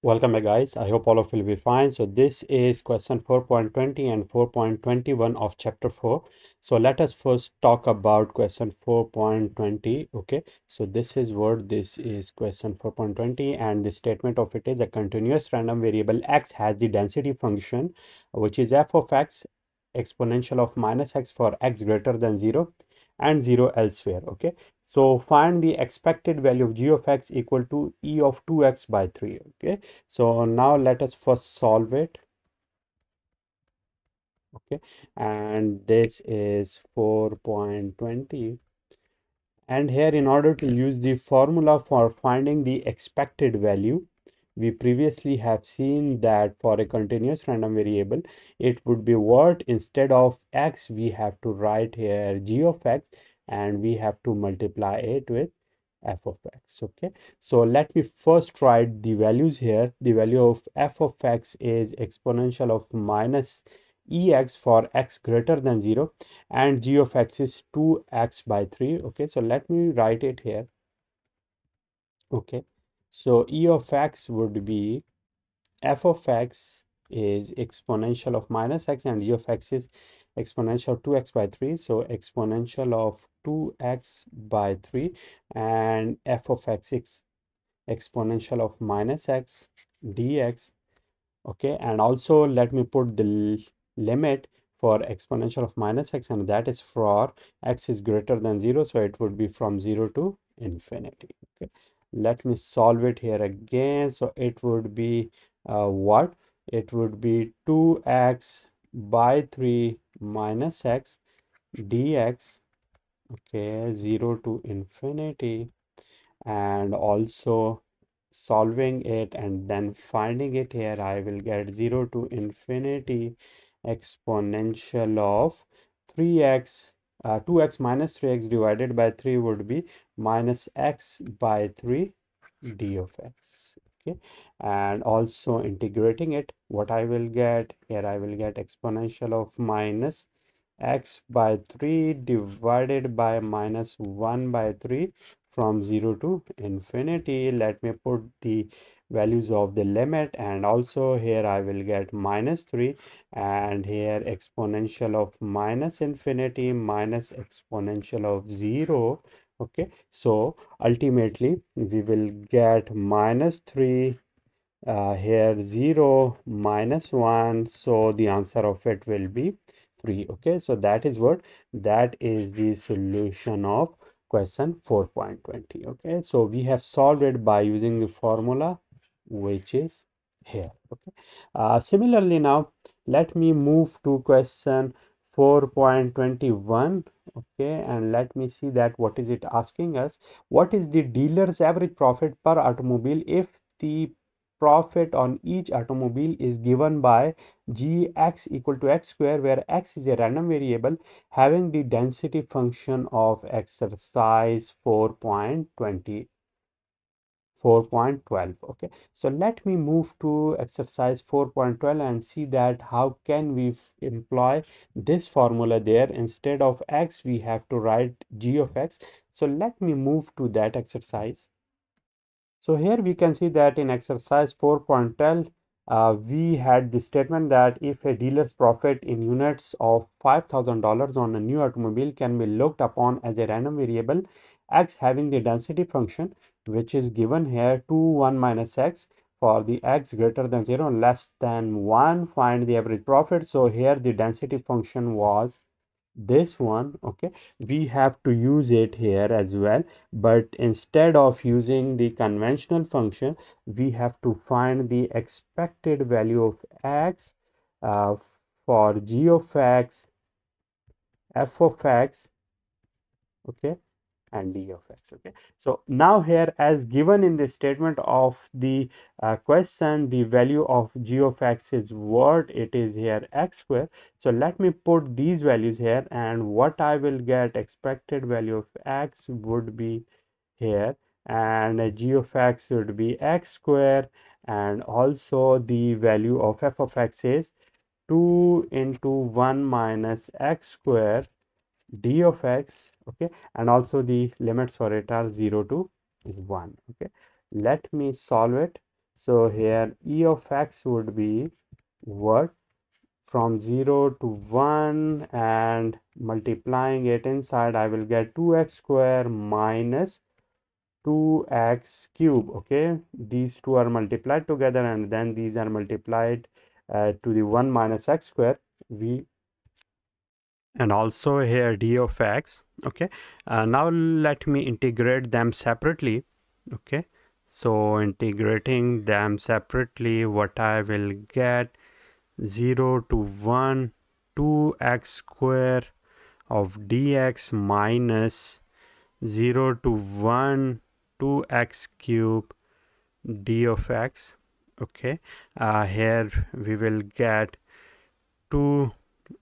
Welcome back guys. I hope all of you will be fine. So this is question 4.20 and 4.21 of chapter 4. So let us first talk about question 4.20. Okay. So this is what this is question 4.20 and the statement of it is a continuous random variable x has the density function which is f of x exponential of minus x for x greater than 0 and 0 elsewhere okay so find the expected value of g of x equal to e of 2x by 3 okay? So now let us first solve it okay? And this is 4.20 and here in order to use the formula for finding the expected value we previously have seen that for a continuous random variable it would be what instead of x we have to write here g of x and we have to multiply it with f of x okay? So let me first write the values here. The value of f of x is exponential of minus ex for x greater than 0 and g of x is 2x by 3 okay? So let me write it here okay? So e of x would be f of x is exponential of minus x and g of x is exponential of 2x by 3 so exponential of 2x by 3 and f of x is exponential of minus x dx okay? And also let me put the limit for exponential of minus x and that is for x is greater than 0 so it would be from 0 to infinity okay? Let me solve it here again. So it would be uh, what? It would be 2x by 3 minus x dx okay 0 to infinity and also solving it and then finding it here I will get 0 to infinity exponential of 3x uh, 2x minus 3x divided by 3 would be minus x by 3 d of x okay? And also integrating it what I will get? Here I will get exponential of minus x by 3 divided by minus 1 by 3 from 0 to infinity. Let me put the values of the limit and also here I will get minus 3 and here exponential of minus infinity minus exponential of 0 okay so ultimately we will get minus 3 uh, here 0 minus 1 so the answer of it will be 3 okay? So that is what that is the solution of question 4.20 okay? So we have solved it by using the formula which is here okay? Uh, similarly now let me move to question 4.21 okay? And let me see that what is it asking us? What is the dealer's average profit per automobile if the profit on each automobile is given by gx equal to x square where x is a random variable having the density function of exercise 4.20 4.12 okay? So let me move to exercise 4.12 and see that how can we employ this formula there. Instead of x we have to write g of x. So let me move to that exercise so here we can see that in exercise 4.12 uh, we had the statement that if a dealer's profit in units of $5,000 on a new automobile can be looked upon as a random variable x having the density function which is given here 2 1 minus x for the x greater than 0 less than 1 find the average profit. So here the density function was this one okay we have to use it here as well. But instead of using the conventional function we have to find the expected value of x uh, for g of x f of x okay and d of x okay? So now here as given in the statement of the uh, question the value of g of x is what it is here x square. So let me put these values here and what i will get expected value of x would be here and g of x would be x square and also the value of f of x is 2 into 1 minus x square d of x okay and also the limits for it are 0 to 1 okay. Let me solve it. So here e of x would be what? From 0 to 1 and multiplying it inside I will get 2x square minus 2x cube okay. These two are multiplied together and then these are multiplied uh, to the 1 minus x square. We and also here d of x okay? Uh, now let me integrate them separately okay? So integrating them separately what I will get 0 to 1 2x square of dx minus 0 to 1 2x cube d of x okay? Uh, here we will get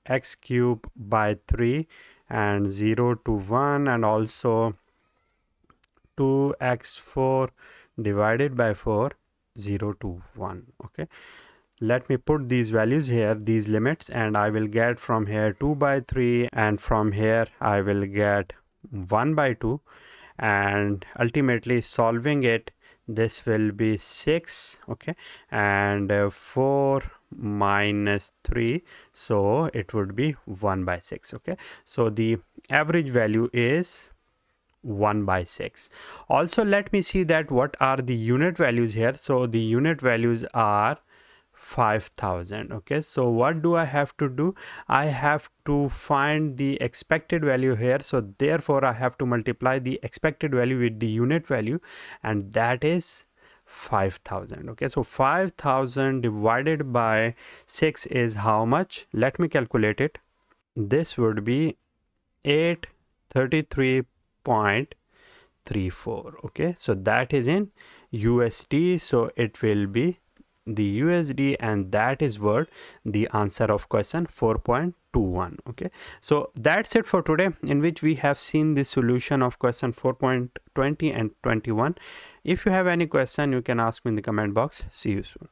2x cube by 3 and 0 to 1 and also 2x4 divided by 4 0 to 1 okay? Let me put these values here these limits and I will get from here 2 by 3 and from here I will get 1 by 2 and ultimately solving it this will be 6 okay? And uh, 4 minus 3 so it would be 1 by 6 okay? So the average value is 1 by 6 also let me see that what are the unit values here. So the unit values are 5000 okay? So what do i have to do? I have to find the expected value here. So therefore i have to multiply the expected value with the unit value and that is 5000 okay? So 5000 divided by 6 is how much? Let me calculate it. This would be 833.34 okay? So that is in usd so it will be the USD and that is what the answer of question 4.21 okay? So that's it for today in which we have seen the solution of question 4.20 and 21 if you have any question you can ask me in the comment box. See you soon